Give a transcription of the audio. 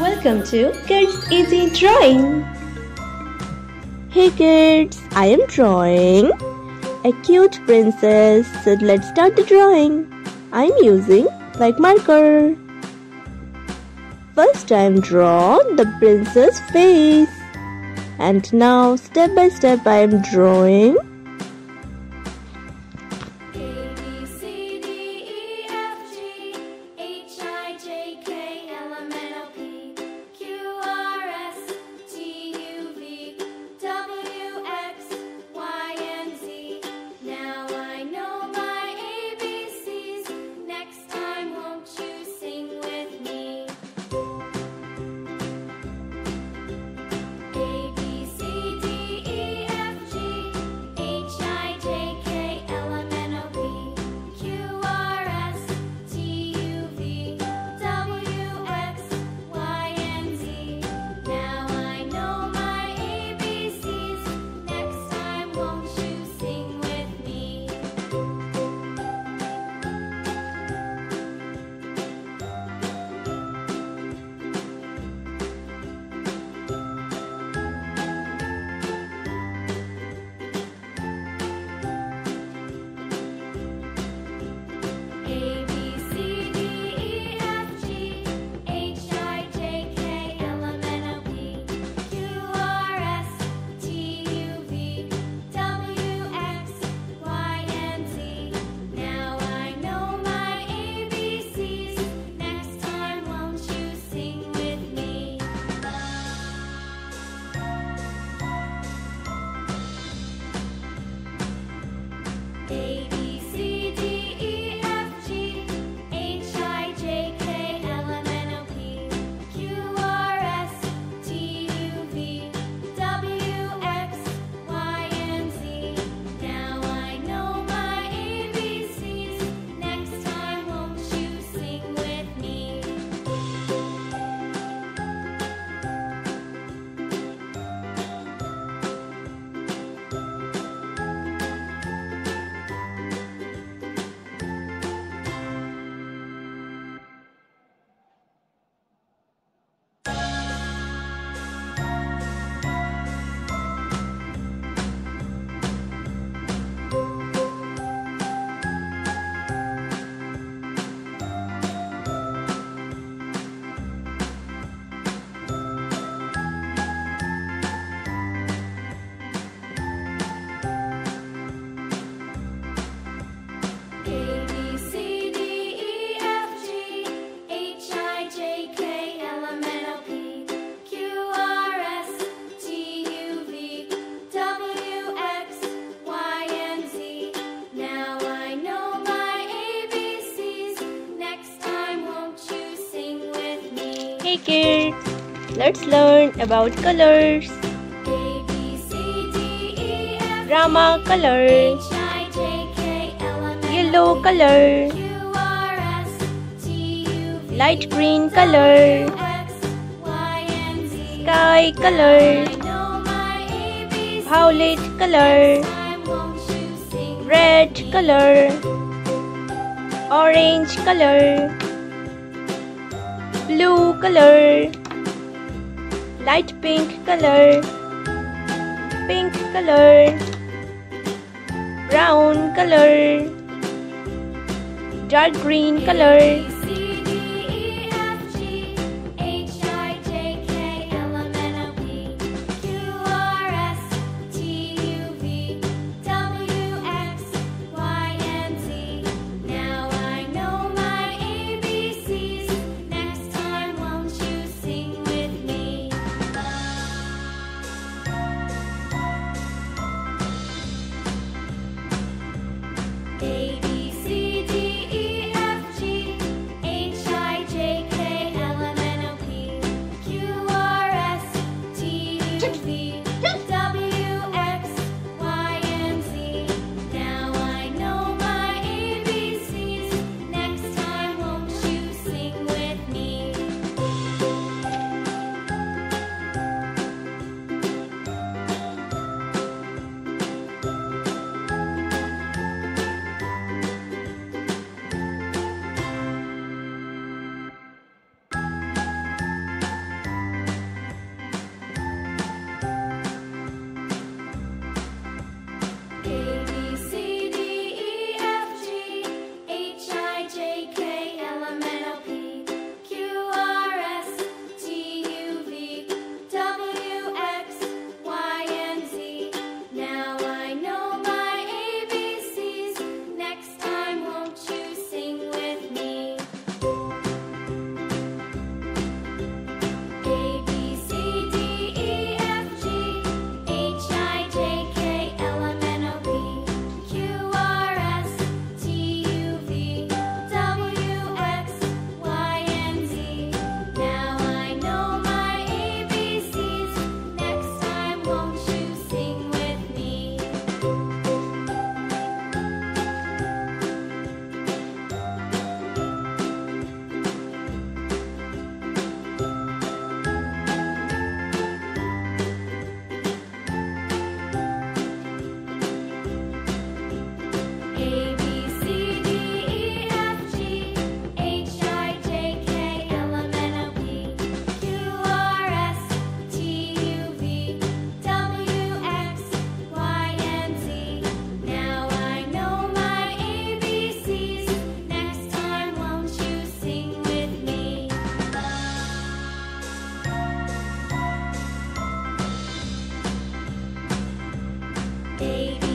Welcome to Kids Easy Drawing. Hey kids, I am drawing a cute princess. So let's start the drawing. I'm using black marker. First I am draw the princess face. And now step by step I am drawing let's learn about colors. Rama color, yellow color, light green color, sky color, violet color, red color, orange color blue color light pink color. Pink color. Brown color. Dark green color worship thee. Baby.